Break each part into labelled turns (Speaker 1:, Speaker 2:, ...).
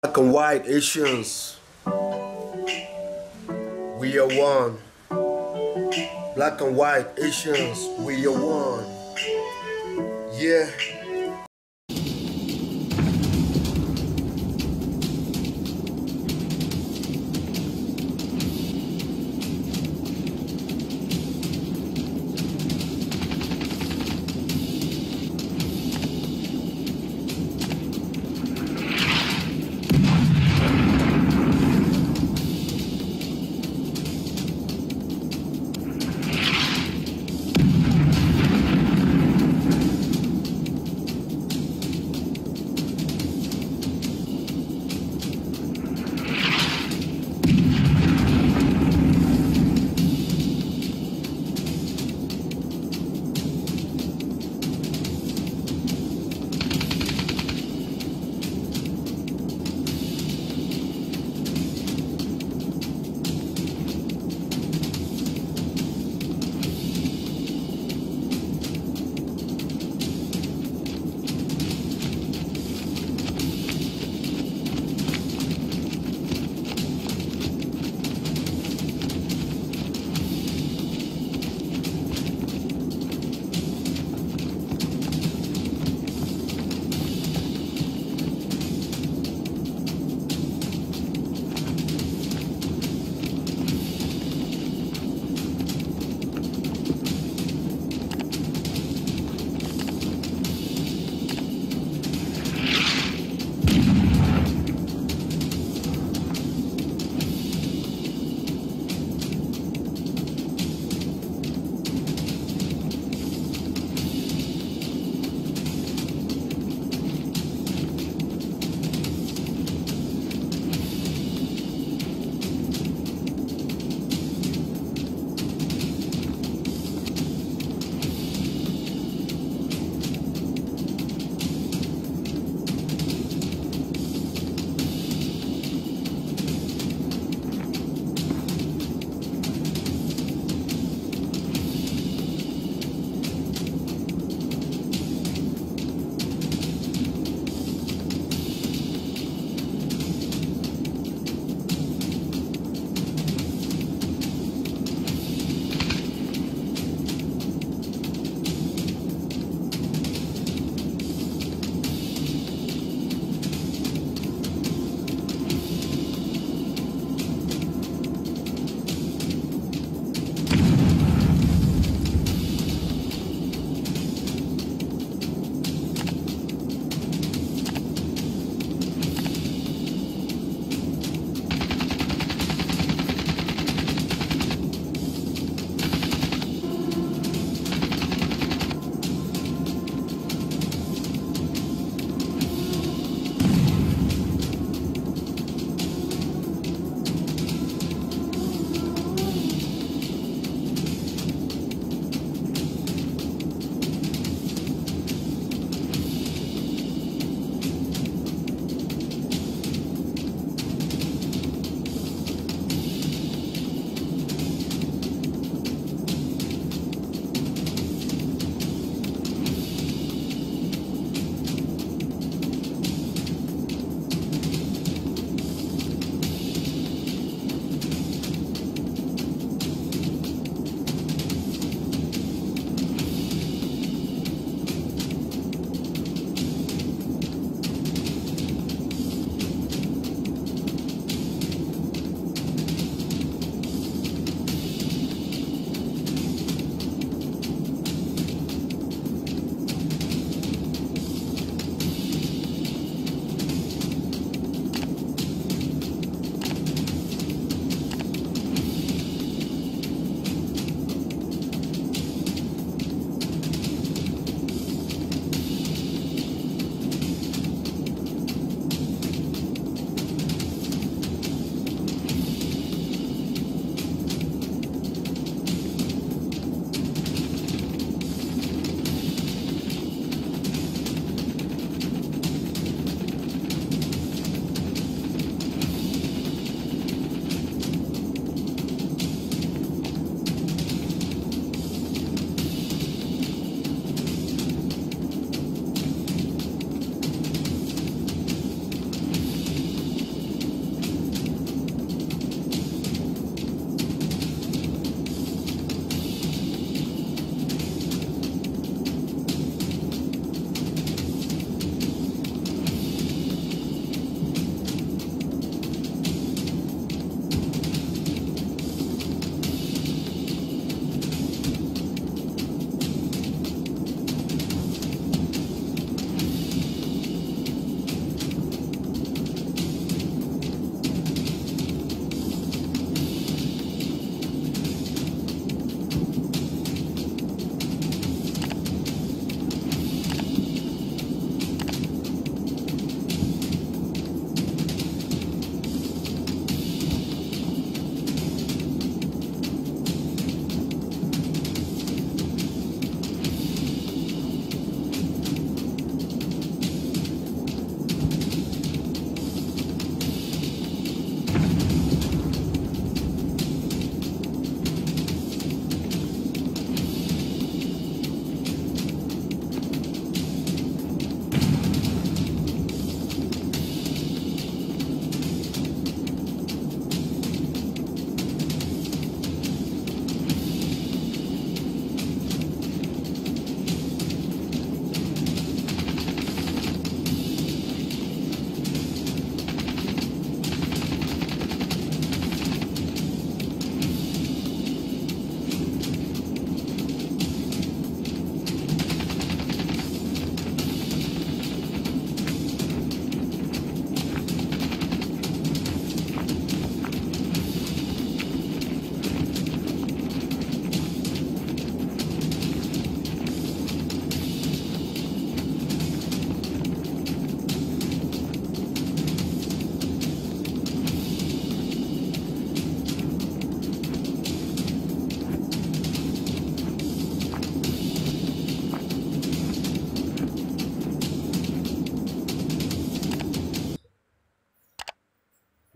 Speaker 1: Black and white Asians, we are one. Black and white Asians, we are one. Yeah.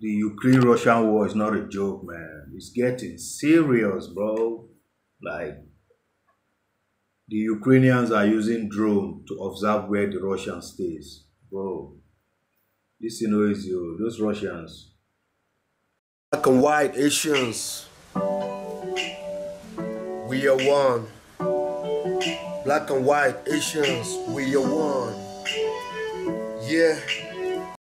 Speaker 2: The Ukraine-Russian war is not a joke, man. It's getting serious, bro. Like the Ukrainians are using drone to observe where the Russian stays, bro. This you know is you. Those Russians.
Speaker 1: Black and white Asians. We are one. Black and white Asians. We are one. Yeah.